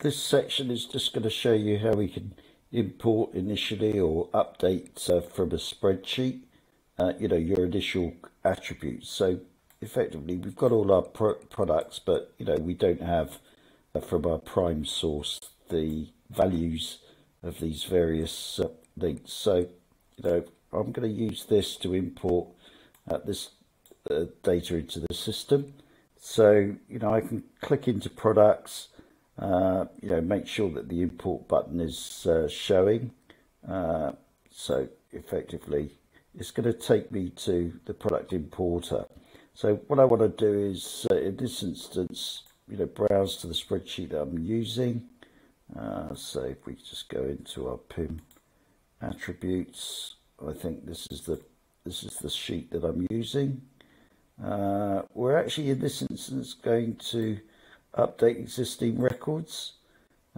This section is just going to show you how we can import initially or update uh, from a spreadsheet, uh, you know, your initial attributes. So effectively, we've got all our pro products, but, you know, we don't have uh, from our prime source the values of these various uh, links. So, you know, I'm going to use this to import uh, this uh, data into the system. So, you know, I can click into products, uh, you know, make sure that the import button is uh, showing. Uh, so effectively, it's going to take me to the product importer. So what I want to do is, uh, in this instance, you know, browse to the spreadsheet that I'm using. Uh, so if we just go into our PIM attributes, I think this is the this is the sheet that I'm using. Uh, we're actually in this instance going to update existing records.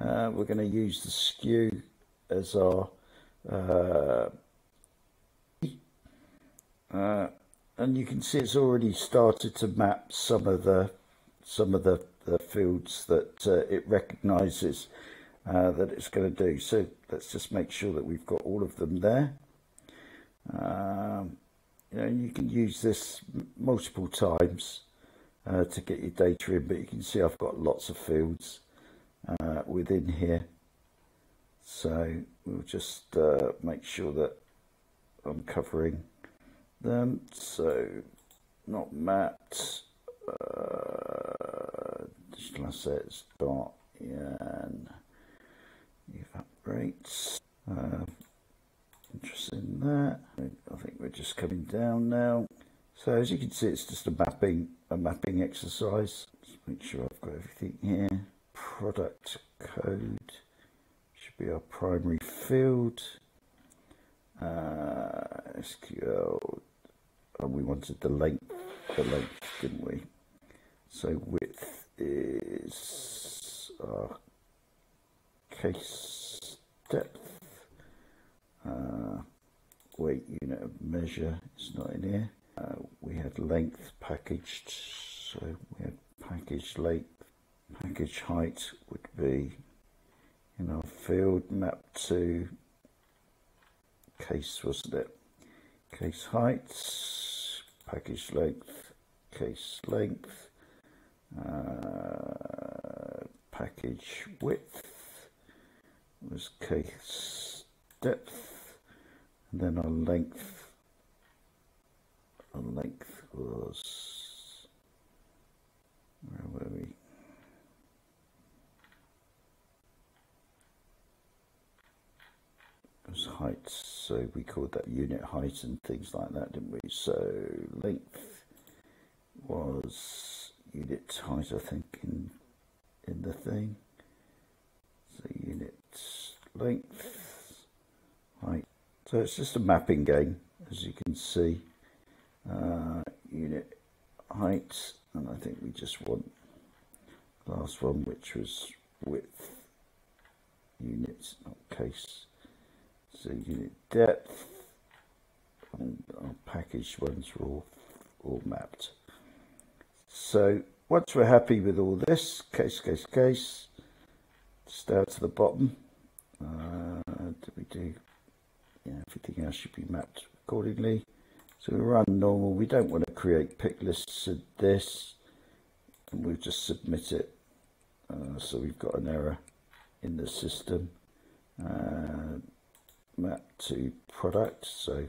Uh, we're going to use the SKU as our uh, uh, and you can see it's already started to map some of the some of the, the fields that uh, it recognizes uh, that it's going to do. So let's just make sure that we've got all of them there. Um, you know, you can use this multiple times uh, to get your data in, but you can see I've got lots of fields uh, within here. So we'll just uh, make sure that I'm covering them. So not mapped, uh, digital assets dot and evaporates. Uh, interested in that. I think we're just coming down now. So as you can see, it's just a mapping, mapping exercise. Let's make sure I've got everything here. Product code should be our primary field. Uh, SQL, and we wanted the length, the length, didn't we? So width is our case depth. Uh, weight unit of measure is not in here. Uh, we had length packaged, so we had package length. Package height would be in our field map to case, wasn't it? Case heights, package length, case length, uh, package width was case depth, and then our length length was where were we? Was height, so we called that unit height and things like that, didn't we? So length was unit height, I think, in in the thing. So unit length, height. So it's just a mapping game, as you can see uh, unit height and I think we just want last one which was width units not case. So unit depth and our packaged ones are all, all mapped. So once we're happy with all this case case case just down to the bottom. Uh, we do yeah everything else should be mapped accordingly so we run normal. We don't want to create pick lists of this. And we'll just submit it. Uh, so we've got an error in the system. Uh, map to product. So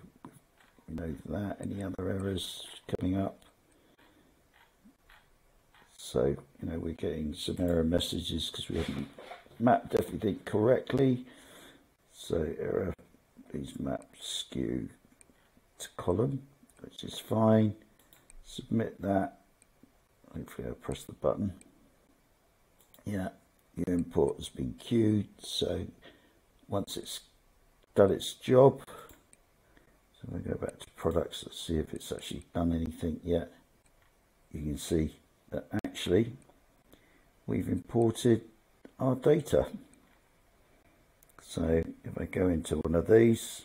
we know that. Any other errors coming up? So, you know, we're getting some error messages because we haven't mapped everything correctly. So error, please map SKU to column, which is fine. Submit that. Hopefully I'll press the button. Yeah, your import has been queued. So once it's done its job, so we go back to products, let's see if it's actually done anything yet. You can see that actually we've imported our data. So if I go into one of these,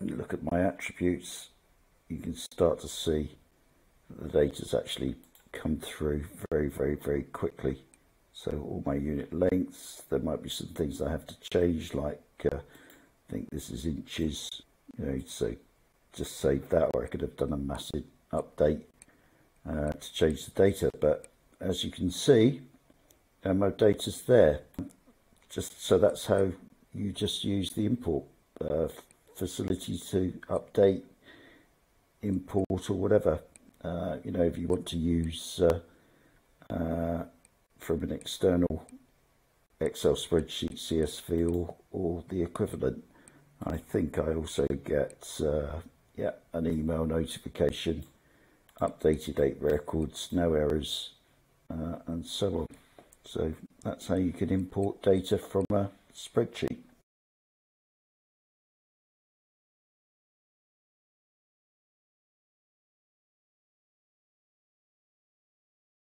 and look at my attributes, you can start to see the data's actually come through very, very, very quickly So all my unit lengths, there might be some things I have to change, like uh, I think this is inches, you know, so just save that, or I could have done a massive update uh, to change the data. But as you can see, uh, my data's there. Just so that's how you just use the import uh, facility to update, import, or whatever. Uh, you know, if you want to use uh, uh, from an external Excel spreadsheet, CSV, or, or the equivalent. I think I also get uh, yeah an email notification, updated date records, no errors, uh, and so on. So that's how you can import data from a spreadsheet.